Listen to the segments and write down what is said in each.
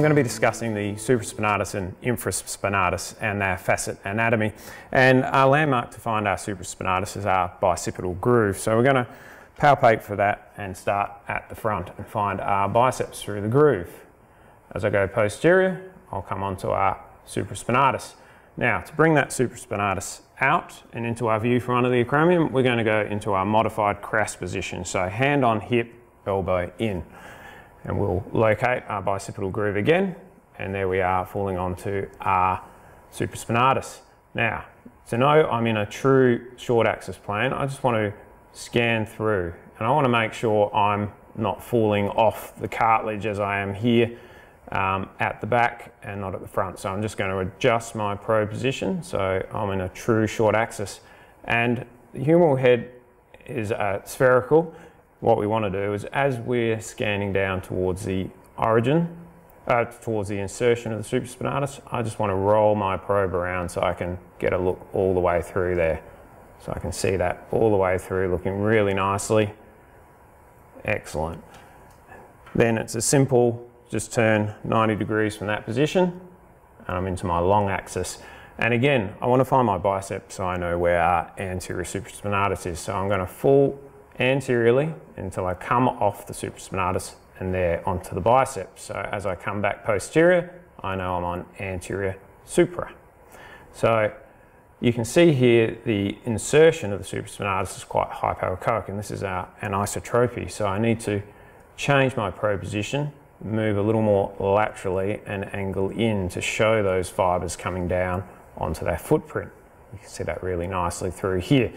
going to be discussing the supraspinatus and infraspinatus and their facet anatomy. And our landmark to find our supraspinatus is our bicipital groove. So we're going to palpate for that and start at the front and find our biceps through the groove. As I go posterior, I'll come onto our supraspinatus. Now, to bring that supraspinatus out and into our view from under the acromion, we're going to go into our modified Crass position. So hand on hip, elbow in. And we'll locate our bicipital groove again. And there we are falling onto our supraspinatus. Now, to know I'm in a true short axis plane, I just want to scan through. And I want to make sure I'm not falling off the cartilage as I am here um, at the back and not at the front. So I'm just going to adjust my probe position so I'm in a true short axis. And the humeral head is uh, spherical. What we want to do is as we're scanning down towards the origin, uh, towards the insertion of the supraspinatus, I just want to roll my probe around so I can get a look all the way through there. So I can see that all the way through looking really nicely. Excellent. Then it's a simple, just turn 90 degrees from that position and I'm into my long axis. And again, I want to find my bicep so I know where our anterior supraspinatus is. So I'm going to fall anteriorly until I come off the supraspinatus and there onto the bicep. So as I come back posterior, I know I'm on anterior supra. So you can see here the insertion of the supraspinatus is quite hypoechoic and this is our anisotropy. So I need to change my probe position, move a little more laterally and angle in to show those fibers coming down onto that footprint. You can see that really nicely through here.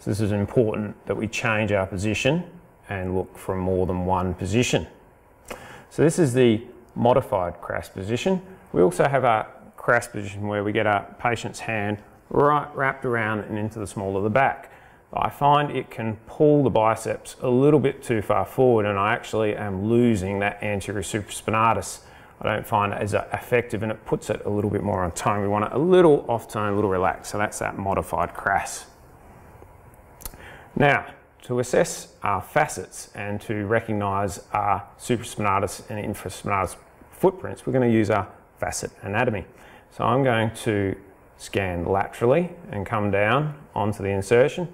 So this is important that we change our position and look from more than one position. So this is the modified Crass position. We also have our Crass position where we get our patient's hand right wrapped around and into the small of the back. I find it can pull the biceps a little bit too far forward and I actually am losing that anterior supraspinatus. I don't find it as effective and it puts it a little bit more on tone. We want it a little off tone, a little relaxed. So that's that modified Crass. Now, to assess our facets and to recognise our supraspinatus and infraspinatus footprints, we're going to use our facet anatomy. So I'm going to scan laterally and come down onto the insertion.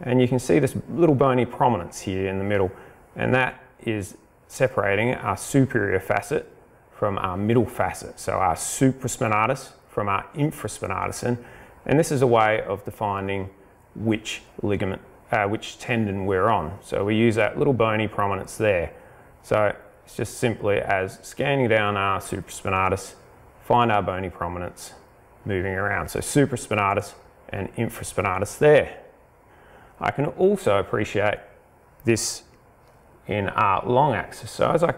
And you can see this little bony prominence here in the middle, and that is separating our superior facet from our middle facet. So our supraspinatus from our infraspinatus. And, and this is a way of defining which ligament, uh, which tendon we're on. So we use that little bony prominence there. So it's just simply as scanning down our supraspinatus, find our bony prominence, moving around. So supraspinatus and infraspinatus there. I can also appreciate this in our long axis. So as I,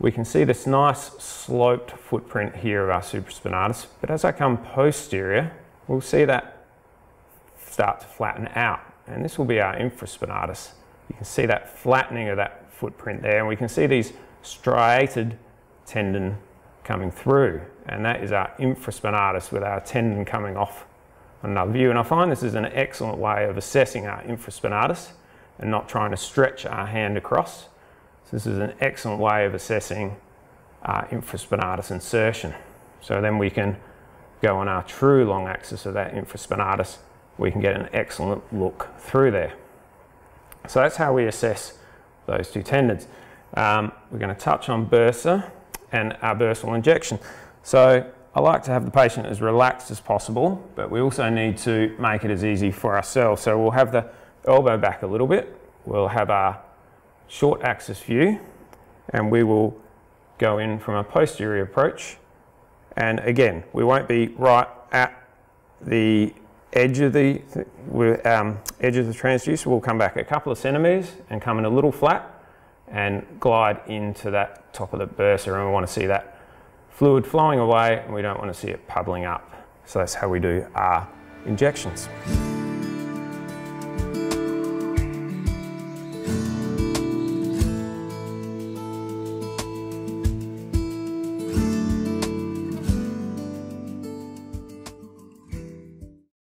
we can see this nice sloped footprint here of our supraspinatus, but as I come posterior, we'll see that start to flatten out. And this will be our infraspinatus. You can see that flattening of that footprint there, and we can see these striated tendon coming through. And that is our infraspinatus with our tendon coming off another view. And I find this is an excellent way of assessing our infraspinatus and not trying to stretch our hand across. So this is an excellent way of assessing our infraspinatus insertion. So then we can go on our true long axis of that infraspinatus, we can get an excellent look through there. So that's how we assess those two tendons. Um, we're going to touch on bursa and our bursal injection. So I like to have the patient as relaxed as possible, but we also need to make it as easy for ourselves. So we'll have the elbow back a little bit. We'll have our short axis view, and we will go in from a posterior approach. And again, we won't be right at the edge of the um, edge of the transducer. We'll come back a couple of centimeters and come in a little flat and glide into that top of the bursa and we want to see that fluid flowing away and we don't want to see it puddling up. So that's how we do our injections.